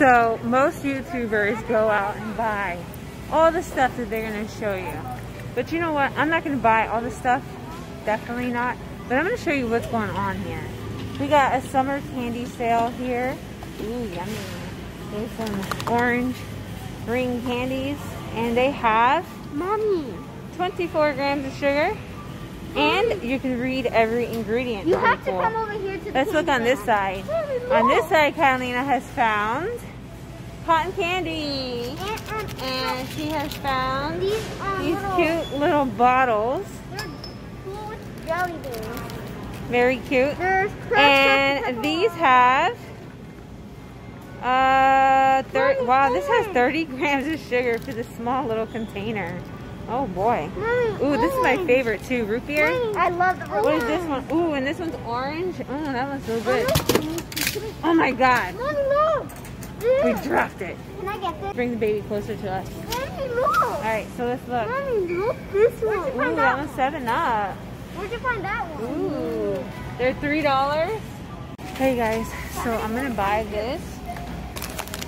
So most YouTubers go out and buy all the stuff that they're going to show you. But you know what? I'm not going to buy all the stuff. Definitely not. But I'm going to show you what's going on here. We got a summer candy sale here. Ooh, yummy. There's some orange ring candies. And they have Mommy. 24 grams of sugar. And you can read every ingredient. You have to come over here to the Let's look on this side. On this side, Catalina has found cotton candy. And, she has found these cute little bottles. Very cute. And these have, uh, wow, this has 30 grams of sugar for this small little container. Oh boy. Mommy, Ooh, this is my favorite too. Root beer. I love the root What is this one? Ooh, and this one's orange. Oh, that one's so good. Oh my god. Mommy, look. We dropped it. Can I get this? Bring the baby closer to us. Mommy, look. Alright, so let's look. Mommy, look this one. Where'd you Ooh, find that that one's one? 7 Up. Where'd you find that one? Ooh. They're $3. Hey guys, so I'm gonna buy this.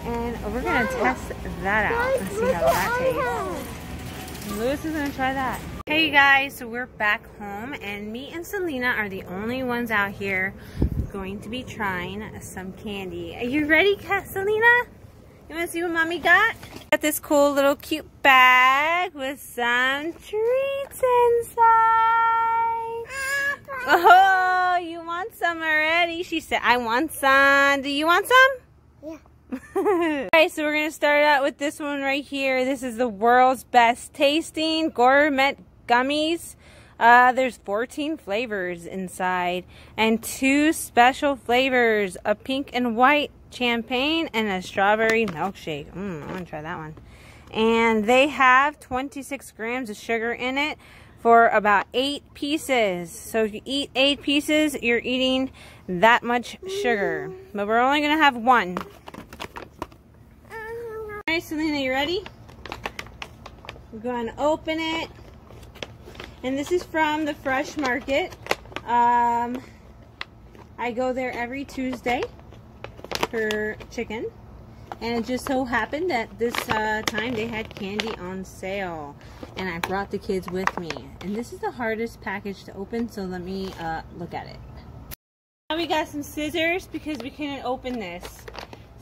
And we're gonna test that out and see how that tastes. Lewis is gonna try that. Hey you guys, so we're back home and me and Selena are the only ones out here going to be trying some candy. Are you ready, Selena? You wanna see what mommy got? Got this cool little cute bag with some treats inside. Ah, oh, you want some already? She said, I want some. Do you want some? Alright, so we're going to start out with this one right here. This is the world's best tasting gourmet gummies. Uh, there's 14 flavors inside and two special flavors, a pink and white champagne and a strawberry milkshake. Mmm, I want to try that one. And they have 26 grams of sugar in it for about eight pieces. So if you eat eight pieces, you're eating that much sugar. But we're only going to have one. All right, Selena, you ready? We're going to open it. And this is from the Fresh Market. Um, I go there every Tuesday for chicken. And it just so happened that this uh, time they had candy on sale. And I brought the kids with me. And this is the hardest package to open, so let me uh, look at it. Now we got some scissors because we couldn't open this.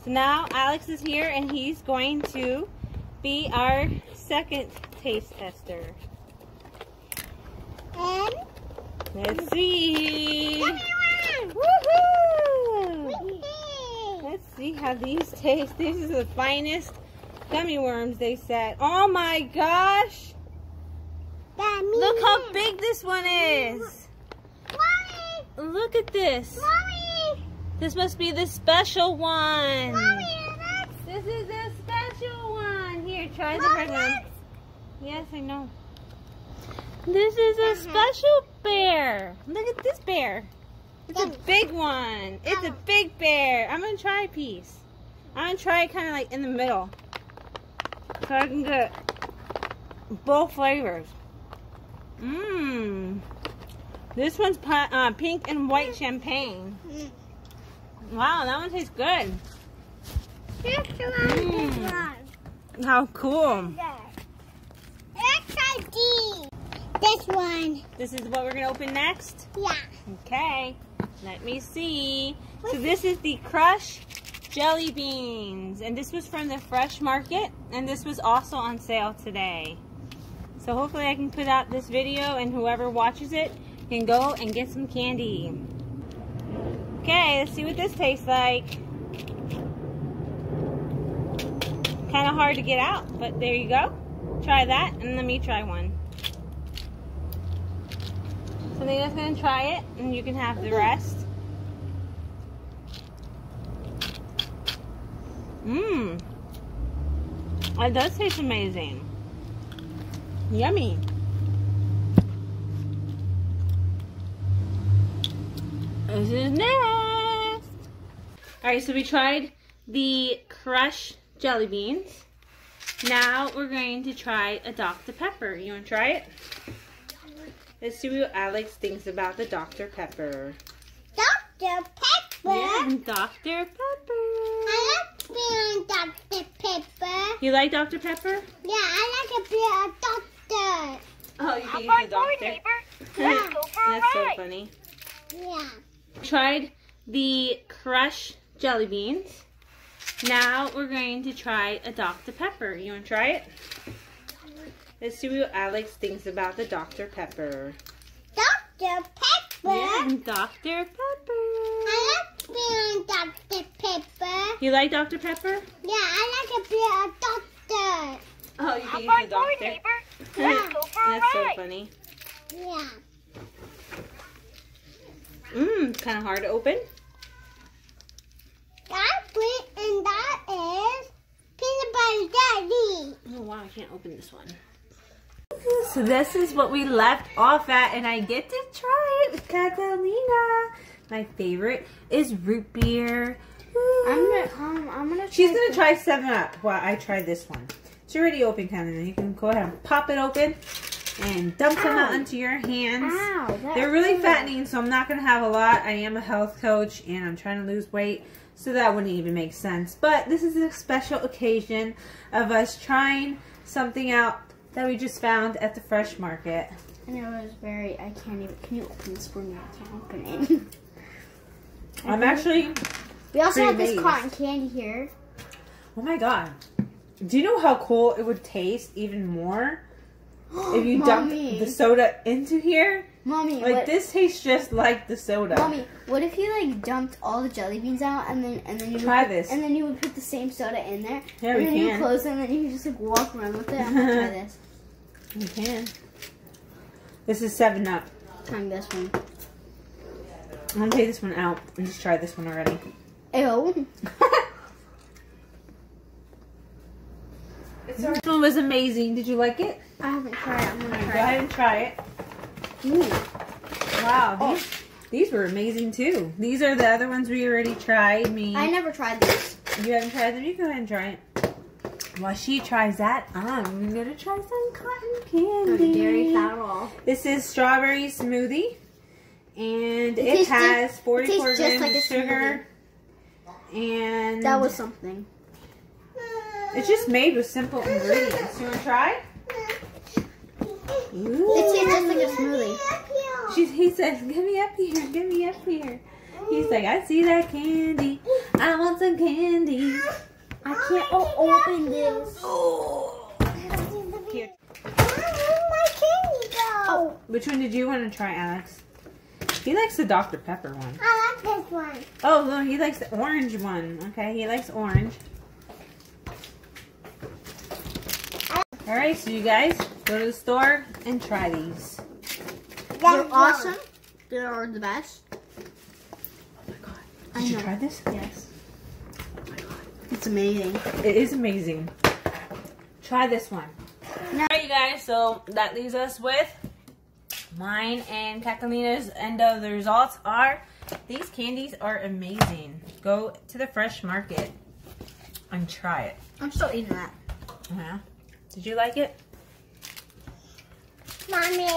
So now Alex is here and he's going to be our second taste tester. And Let's see. Woohoo! Woohoo! Let's see how these taste. This is the finest gummy worms they said. Oh my gosh! Look how big this one is. Mommy! Look at this. Mommy! This must be the special one. Mommy. This is the special one. Here, try the red one. Yes, I know. This is a special bear. Look at this bear. It's a big one. It's a big bear. I'm going to try a piece. I'm going to try it kind of like in the middle. So I can get both flavors. Mmm. This one's uh, pink and white champagne. Wow, that one tastes good. One, Mm. one. How cool. This one. This is what we're going to open next. Yeah. Okay, let me see. So this is the Crush Jelly Beans. And this was from the Fresh Market. And this was also on sale today. So hopefully I can put out this video and whoever watches it can go and get some candy. Okay, let's see what this tastes like. Kind of hard to get out, but there you go. Try that and let me try one. So Nina's gonna try it, and you can have the rest. Mmm. It does taste amazing. Yummy. This is next. Alright, so we tried the Crush jelly beans. Now we're going to try a Dr. Pepper. You want to try it? Let's see what Alex thinks about the Dr. Pepper. Dr. Pepper. Yeah, Dr. Pepper. I like being Dr. Pepper. You like Dr. Pepper? Yeah, I like to be a doctor. Oh, you Hop think he's a doctor? neighbor. Let's go for a That's so funny. Yeah. Tried the Crush jelly beans. Now we're going to try a Dr. Pepper. You want to try it? Let's see what Alex thinks about the Dr. Pepper. Dr. Pepper. Yeah, Dr. Pepper. I like being Dr. Pepper. You like Dr. Pepper? Yeah, I like to be a doctor. Oh, you Hop think a doctor? neighbor. Let's go for a That's so funny. Yeah. Mmm, kind of hard to open. That's sweet and that is peanut butter jelly. Oh wow, I can't open this one. So this is what we left off at, and I get to try it with Catalina. My favorite is root beer. I'm gonna um I'm gonna She's gonna try Seven Up while I try this one. It's already open, Catalina. You can go ahead and pop it open and dump some out into your hands. Ow, They're really fattening, so I'm not gonna have a lot. I am a health coach, and I'm trying to lose weight, so that wouldn't even make sense. But this is a special occasion of us trying something out that we just found at the fresh market. And it was very I can't even can you open this for me? I can't open it. I'm actually, we also have this cotton candy here. oh my god. Do you know how cool it would taste even more if you dumped Mommy. the soda into here? Mommy, Like what, this tastes just like the soda. Mommy, what if you like dumped all the jelly beans out and then and then you Try would, put- this. and then you would put the same soda in there? Yeah, and we then you can. close it and then you just like walk around with it. I'm gonna try this. You can. This is 7 Up. Trying this one. I'm gonna take this one out and just try this one already. Ew. This one was amazing. Did you like it? I haven't tried it. I'm gonna Go try ahead and try it. it. Ooh. Wow, Oh. these, these were amazing too. These are the other ones we already tried. Me, I never tried these. you haven't tried them. You go ahead and try it. While she tries that, um, I'm gonna try some cotton candy. Dairy foul. This is strawberry smoothie, and it, ju- has it 44 tastes just grams like of sugar. And That was something. it's just made with simple ingredients. You wanna try? Ooh. It tastes just like a smoothie. She's, he says, "Get me up here, get me up here." He's like, "I see that candy. I want some candy." I can't o- open this. Oh. Here. Where my candy go? Oh, which one did you want to try, Alex? He likes the Dr. Pepper one. I like this one. Oh, no, he likes the orange one. Okay, he likes orange. All right, so you guys go to the store and try these. They're awesome. They are the best. Oh Did I you know. try this? Yes. Oh my god. It's amazing. It is amazing. Try this one. Alright, you guys, so that leaves us with mine and Catalina's end of uh, the results are these candies are amazing. Go to the fresh market and try it. I'm still eating that. Yeah. Did you like it? Mommy,